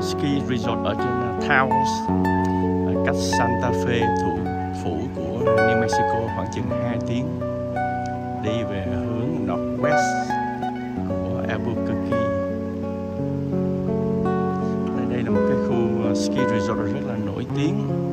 ski resort ở trên uh, Taos uh, cách Santa Fe thủ phủ của New Mexico khoảng chừng 2 tiếng đi về hướng northwest của Albuquerque. Đây là một cái khu uh, ski resort rất là nổi tiếng.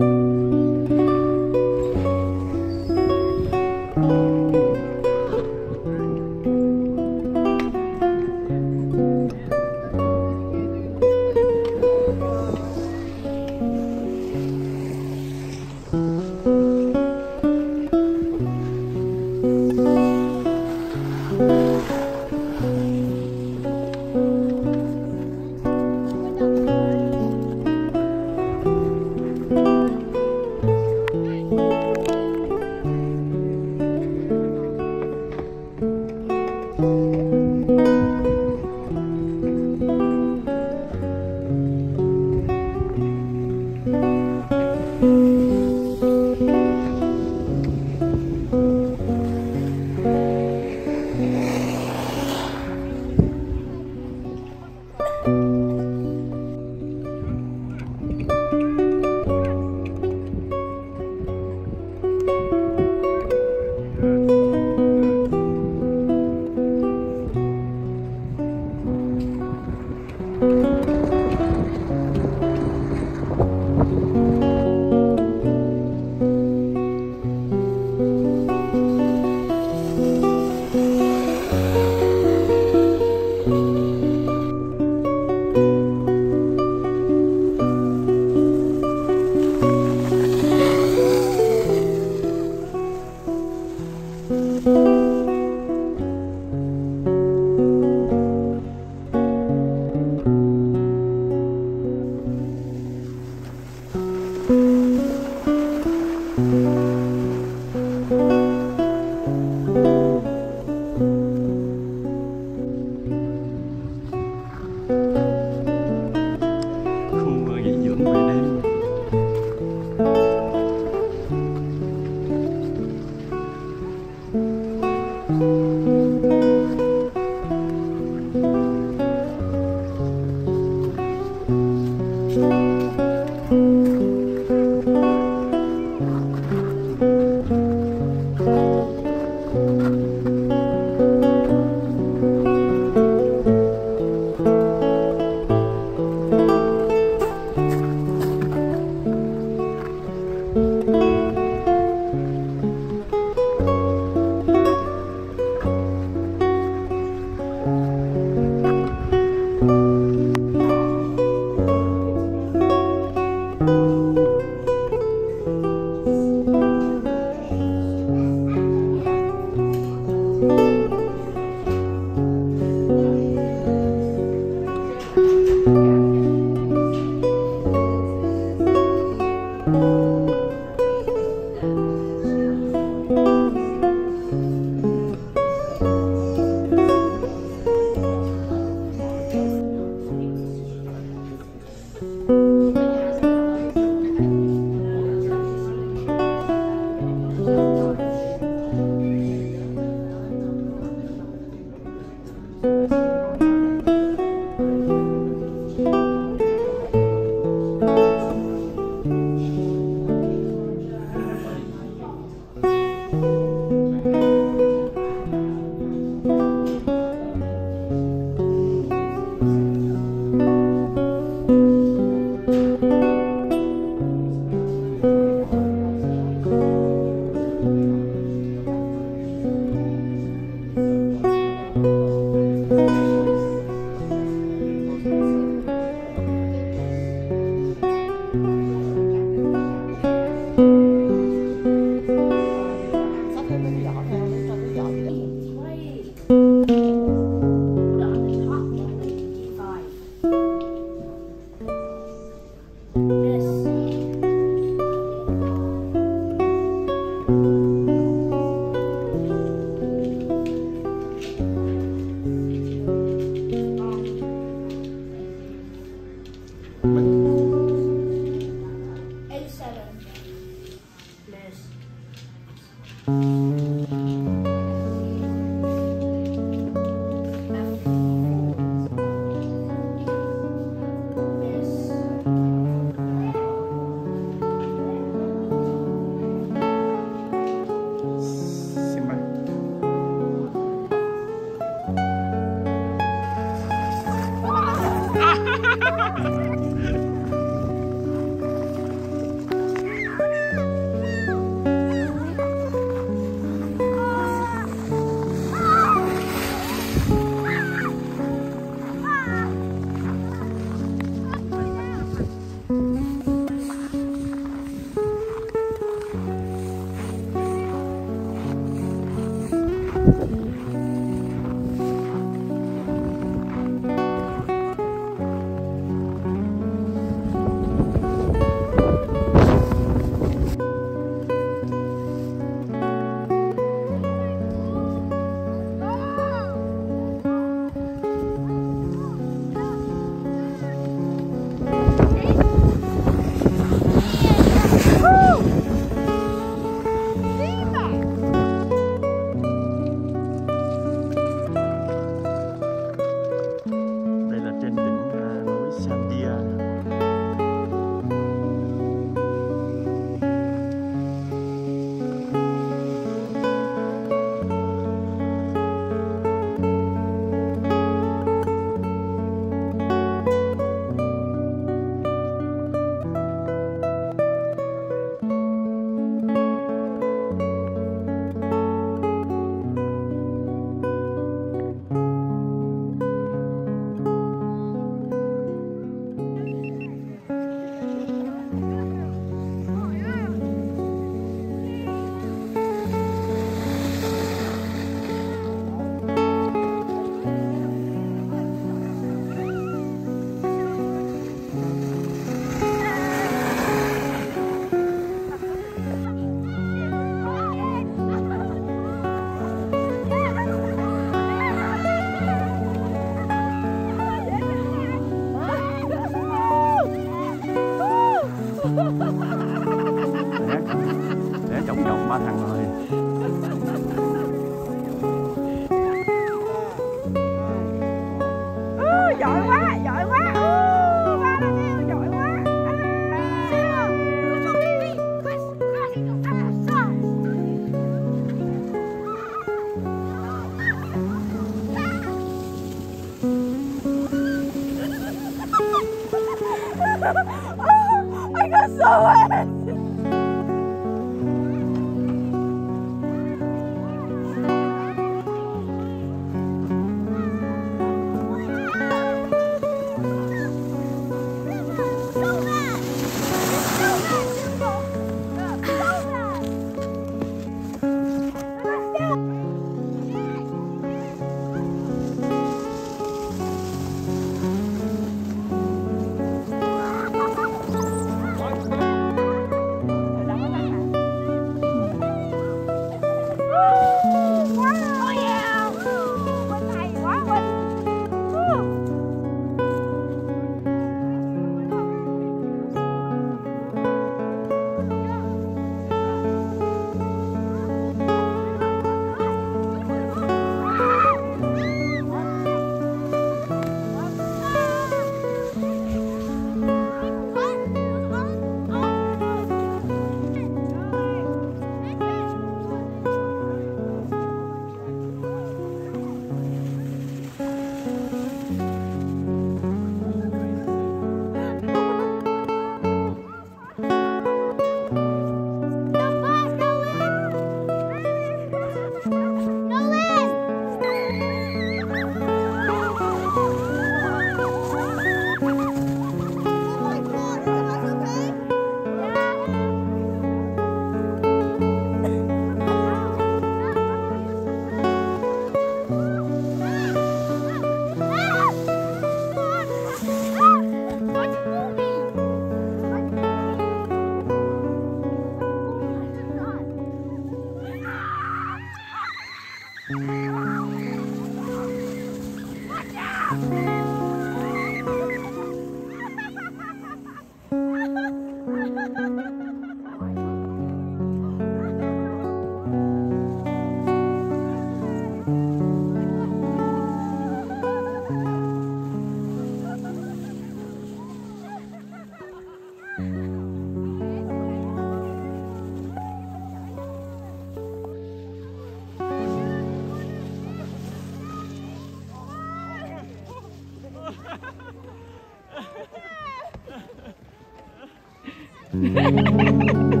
Mm-hmm.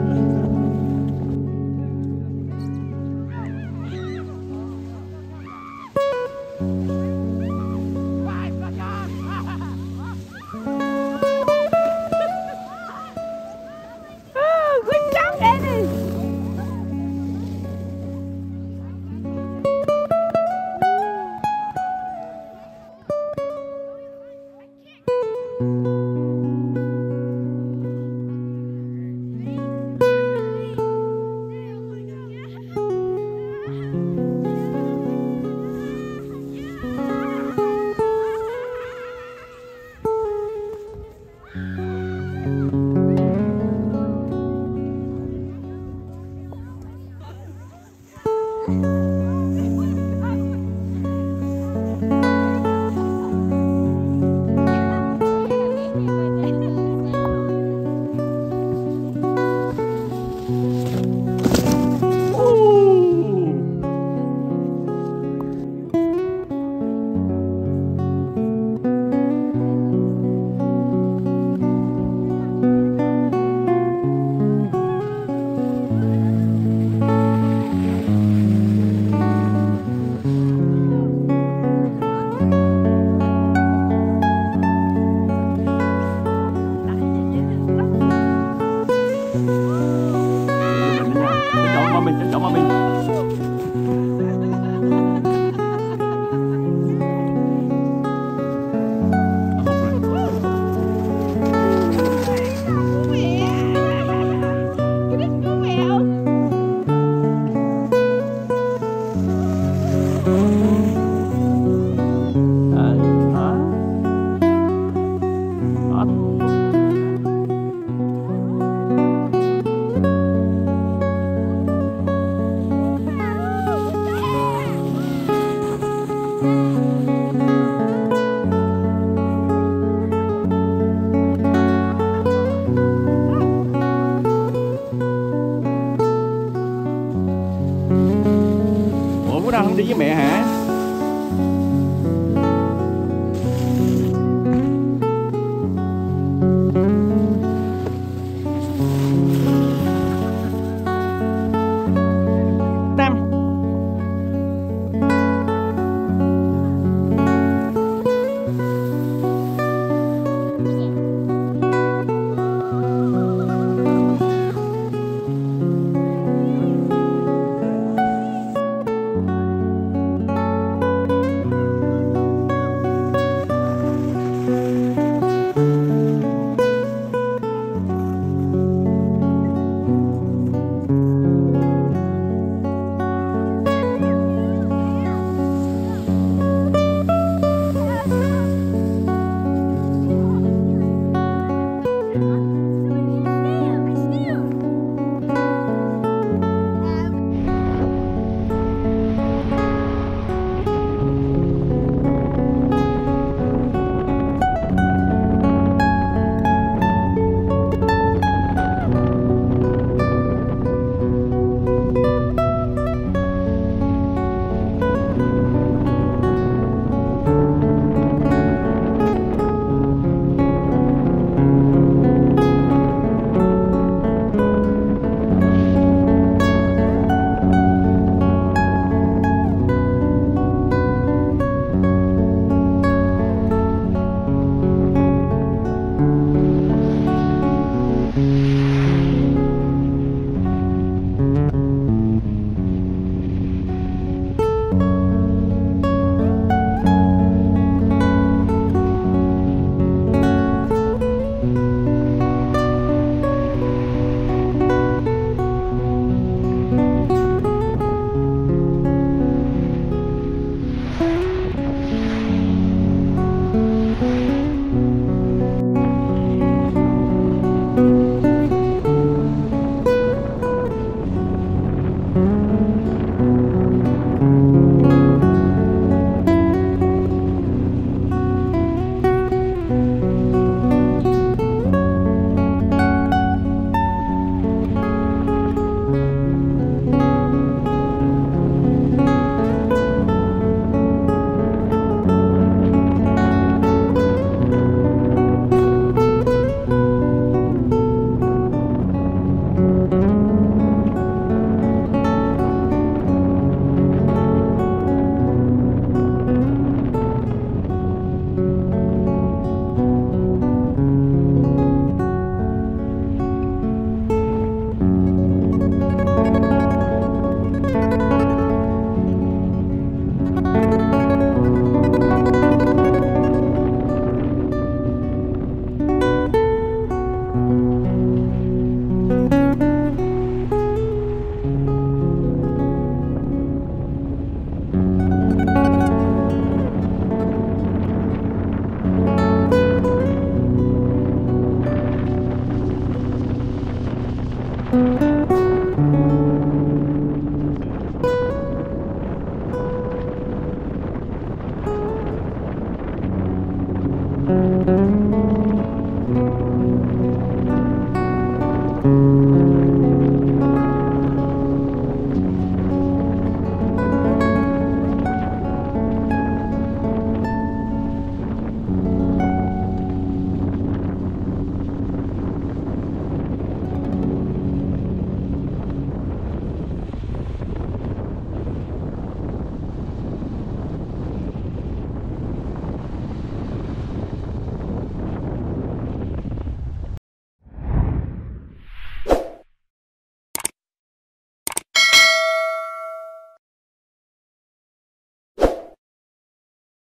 嗯。